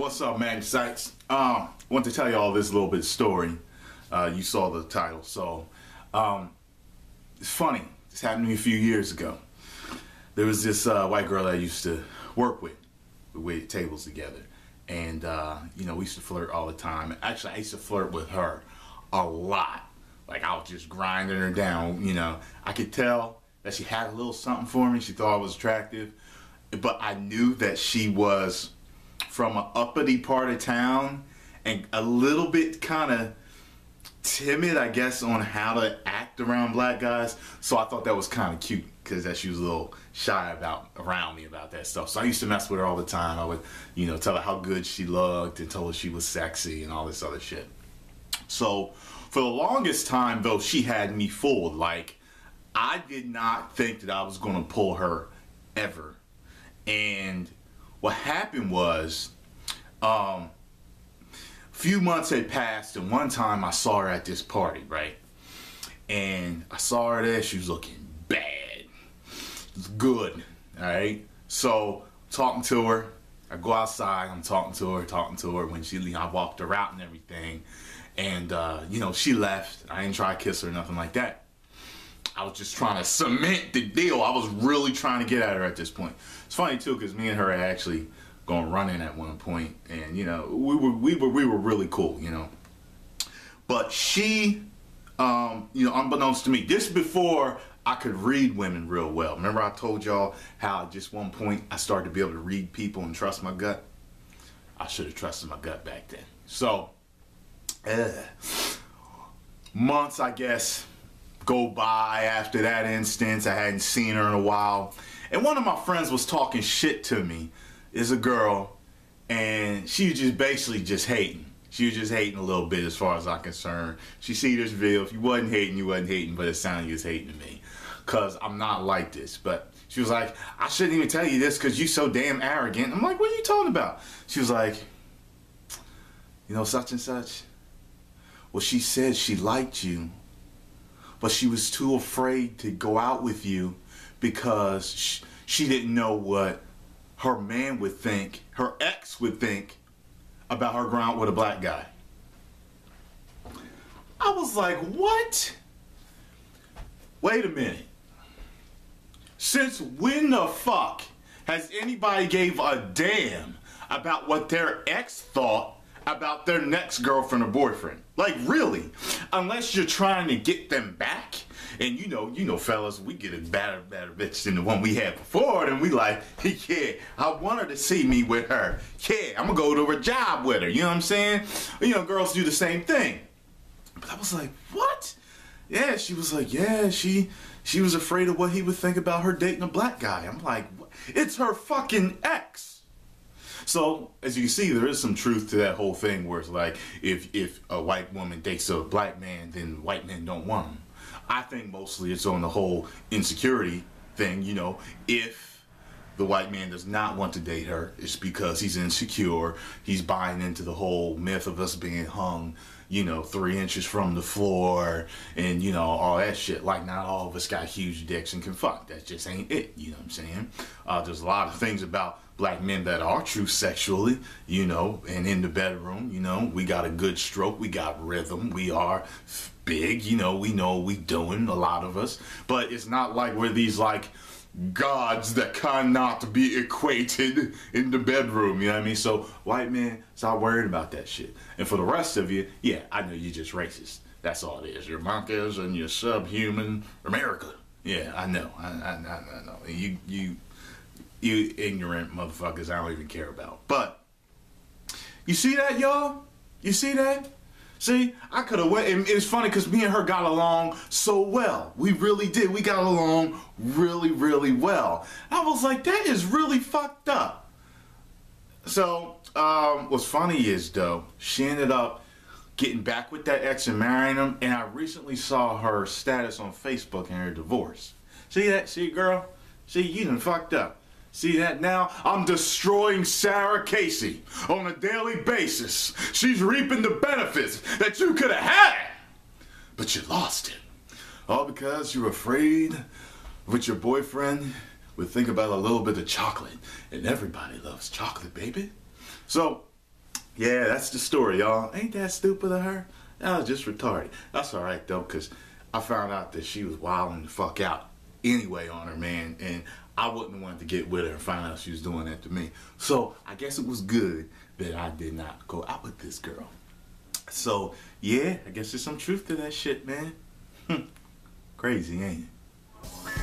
What's up, man? Sites. Um, I want to tell you all this little bit story. Uh, you saw the title, so um, it's funny. This happened to me a few years ago. There was this uh, white girl I used to work with. We waited tables together, and uh, you know we used to flirt all the time. Actually, I used to flirt with her a lot. Like I was just grinding her down. You know, I could tell that she had a little something for me. She thought I was attractive, but I knew that she was from an uppity part of town and a little bit kind of timid, I guess, on how to act around black guys. So I thought that was kind of cute because that she was a little shy about around me about that stuff. So I used to mess with her all the time. I would, you know, tell her how good she looked and told her she was sexy and all this other shit. So for the longest time, though, she had me fooled. Like I did not think that I was going to pull her ever. And what happened was, um, a few months had passed, and one time I saw her at this party, right? And I saw her there. She was looking bad. Was good, all right? So talking to her, I go outside. I'm talking to her, talking to her. When she, I walked her out and everything, and uh, you know she left. I didn't try to kiss her or nothing like that. I was just trying to cement the deal. I was really trying to get at her at this point. It's funny too, because me and her actually gone running at one point, and you know we were we were we were really cool, you know. But she, um, you know, unbeknownst to me, this before I could read women real well. Remember I told y'all how at just one point I started to be able to read people and trust my gut. I should have trusted my gut back then. So, uh, months I guess go by after that instance. I hadn't seen her in a while. And one of my friends was talking shit to me. Is a girl, and she was just basically just hating. She was just hating a little bit as far as I'm concerned. She see this video. If you wasn't hating, you wasn't hating, but it sounded you was hating me. Cause I'm not like this. But she was like, I shouldn't even tell you this because you so damn arrogant. I'm like, what are you talking about? She was like, you know, such and such. Well, she said she liked you but she was too afraid to go out with you because she didn't know what her man would think, her ex would think about her going with a black guy. I was like, what? Wait a minute. Since when the fuck has anybody gave a damn about what their ex thought about their next girlfriend or boyfriend. Like really, unless you're trying to get them back. And you know, you know, fellas, we get a better, better bitch than the one we had before, and we like, yeah, I want her to see me with her. Yeah, I'm gonna go to a job with her. You know what I'm saying? You know, girls do the same thing. But I was like, what? Yeah, she was like, yeah, she she was afraid of what he would think about her dating a black guy. I'm like, it's her fucking ex. So as you can see, there is some truth to that whole thing where it's like if if a white woman dates a black man, then white men don't want him. I think mostly it's on the whole insecurity thing. You know, if the white man does not want to date her, it's because he's insecure. He's buying into the whole myth of us being hung you know, three inches from the floor and, you know, all that shit. Like, not all of us got huge dicks and can fuck. That just ain't it, you know what I'm saying? Uh, there's a lot of things about black men that are true sexually, you know, and in the bedroom, you know, we got a good stroke, we got rhythm, we are big, you know, we know we doing, a lot of us. But it's not like we're these, like, gods that cannot be equated in the bedroom. You know what I mean? So white men, stop worrying about that shit. And for the rest of you, yeah, I know you're just racist. That's all it is. You're monkeys and you're subhuman. America. Yeah, I know. I, I, I, know. You, you, you ignorant motherfuckers. I don't even care about. But you see that, y'all? You see that? See, I could have went, and it's funny because me and her got along so well. We really did. We got along really, really well. I was like, that is really fucked up. So, um, what's funny is though, she ended up getting back with that ex and marrying him, and I recently saw her status on Facebook and her divorce. See that? See, girl? See, you done fucked up. See that now? I'm destroying Sarah Casey on a daily basis. She's reaping the benefits that you could have had, but you lost it. All because you're afraid what your boyfriend would think about a little bit of chocolate, and everybody loves chocolate, baby. So, Yeah, that's the story, y'all. Ain't that stupid of her? That was just retarded. That's alright though, cause I found out that she was wilding the fuck out anyway on her, man, and I wouldn't want to get with her and find out she was doing that to me. So I guess it was good that I did not go out with this girl. So yeah, I guess there's some truth to that shit, man. Crazy, ain't it?